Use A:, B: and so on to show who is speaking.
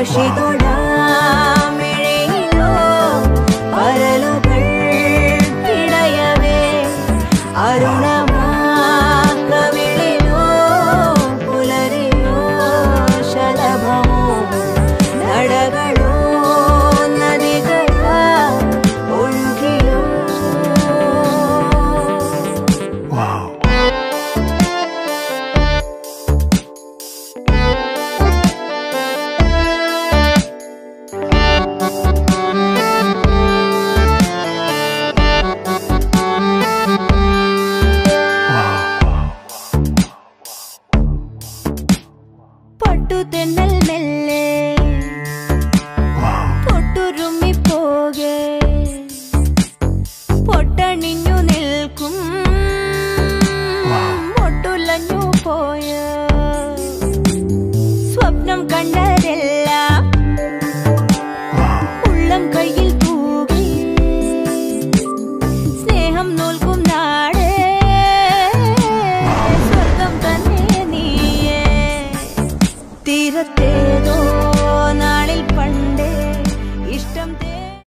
A: 二十多。tenés dedos